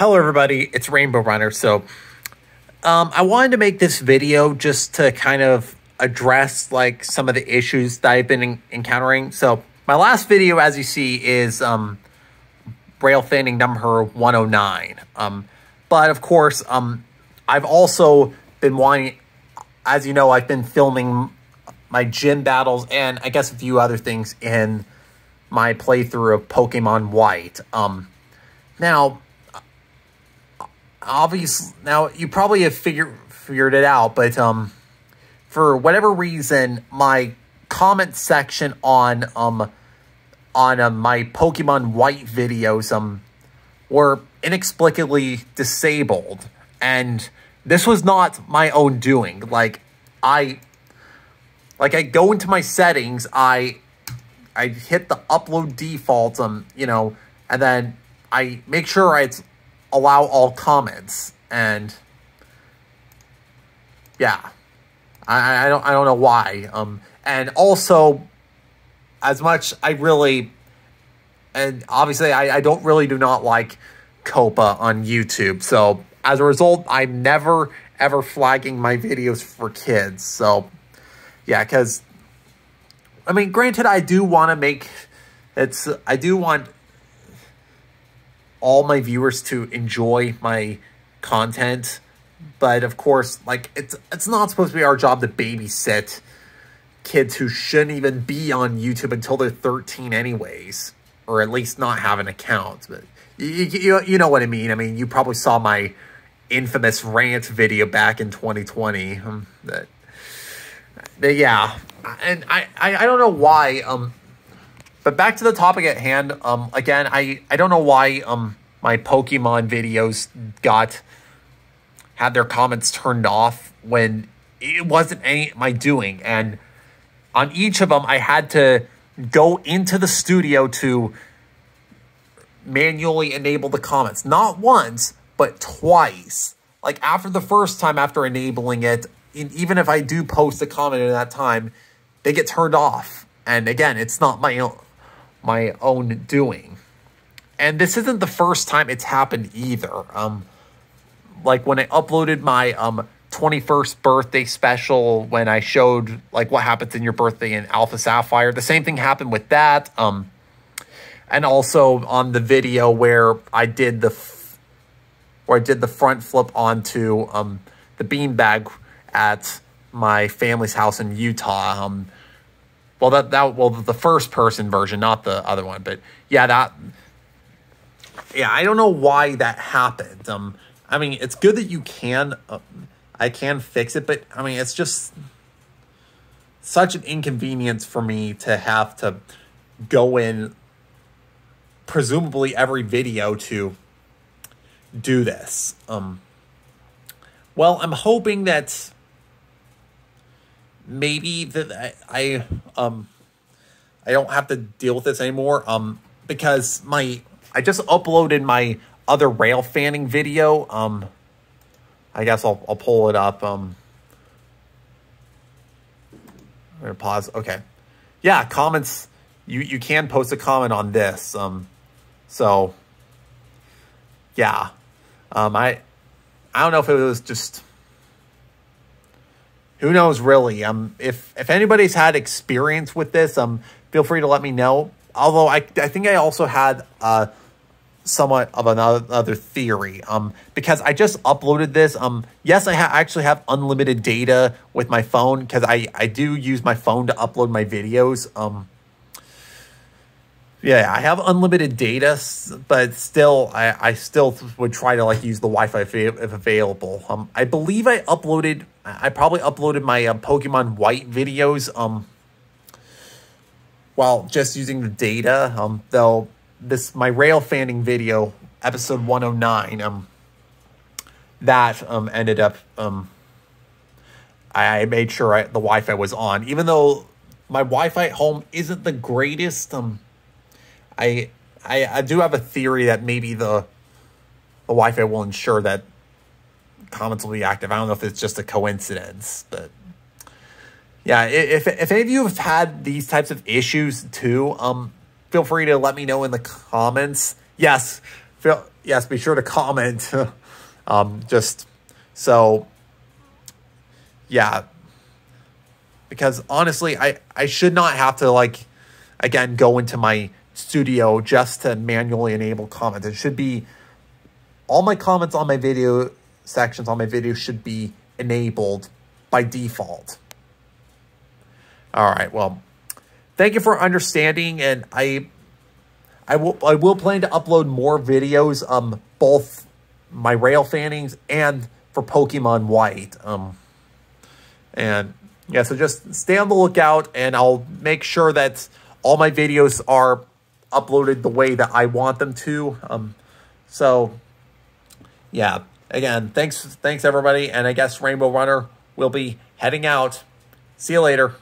Hello, everybody. It's Rainbow Runner. So, um, I wanted to make this video just to kind of address like some of the issues that I've been encountering. So, my last video, as you see, is um, rail fanning number 109. Um, but of course, um, I've also been wanting, as you know, I've been filming my gym battles and I guess a few other things in my playthrough of Pokemon White. Um, now, obviously, now you probably have figured figured it out, but um, for whatever reason, my comment section on um on uh, my Pokemon White videos um were inexplicably disabled, and this was not my own doing. Like I like I go into my settings, I I hit the upload default, um, you know, and then I make sure I allow all comments and yeah, I, I don't I don't know why. Um, and also, as much I really, and obviously I I don't really do not like COPPA on YouTube. So as a result, I'm never ever flagging my videos for kids. So yeah, because I mean, granted, I do want to make it's I do want all my viewers to enjoy my content, but of course, like it's it's not supposed to be our job to babysit kids who shouldn't even be on YouTube until they're 13 anyways, or at least not have an account. But you, you, you know what I mean. I mean, you probably saw my infamous rant video back in 2020. Um, that, that, yeah, and I, I, I don't know why. Um, but back to the topic at hand. Um, again, I, I don't know why um my Pokemon videos got had their comments turned off when it wasn't any my doing, and on each of them I had to go into the studio to manually enable the comments. Not once, but twice. Like after the first time after enabling it, even if I do post a comment at that time, they get turned off. And again, it's not my own, my own doing. And this isn't the first time it's happened either. Um, like when I uploaded my um 21st birthday special when I showed like what happens in your birthday in Alpha Sapphire, the same thing happened with that. Um, and also on the video where I did the where I did the front flip onto um the beanbag at my family's house in Utah. Um, well, that that well the first person version, not the other one, but yeah, that yeah, I don't know why that happened. Um, I mean, it's good that you can, uh, I can fix it, but I mean, it's just such an inconvenience for me to have to go in presumably every video to do this. Um, well, I'm hoping that maybe that I, um I don't have to deal with this anymore um because my I just uploaded my other rail fanning video um I guess I'll I'll pull it up um I'm gonna pause okay. Yeah comments you you can post a comment on this um so yeah. Um I I don't know if it was just who knows really? Um if if anybody's had experience with this um feel free to let me know. Although i i think i also had uh somewhat of another, theory. Um because i just uploaded this um yes i ha actually have unlimited data with my phone because i i do use my phone to upload my videos um yeah, I have unlimited data, but still, I, I still would try to like use the Wi-Fi if, available. Um, I believe I uploaded, I probably uploaded my uh, Pokemon White videos, um, while just using the data. Um, though this my rail fanning video, episode one hundred nine. um, that um ended up um, I, I made sure I, the Wi-Fi was on, even though my Wi-Fi at home isn't the greatest. Um I, I, I do have a theory that maybe the, the Wi-Fi will ensure that comments will be active. I don't know if it's just a coincidence, but yeah, if, if any of you have had these types of issues too, um, feel free to let me know in the comments. Yes, feel, yes, be sure to comment. um, just so, yeah. Because honestly, I, I should not have to, like, again, go into my studio just to manually enable comments. It should be, all my comments on my video sections on my video should be enabled by default. All right, well, thank you for understanding, and I I will I will plan to upload more videos, um, both my rail fannings and for Pokemon White. Um, and yeah, so just stay on the lookout, and I'll make sure that all my videos are uploaded the way that I want them to. Um, so yeah, again, thanks, thanks everybody, and I guess Rainbow Runner will be heading out. See you later.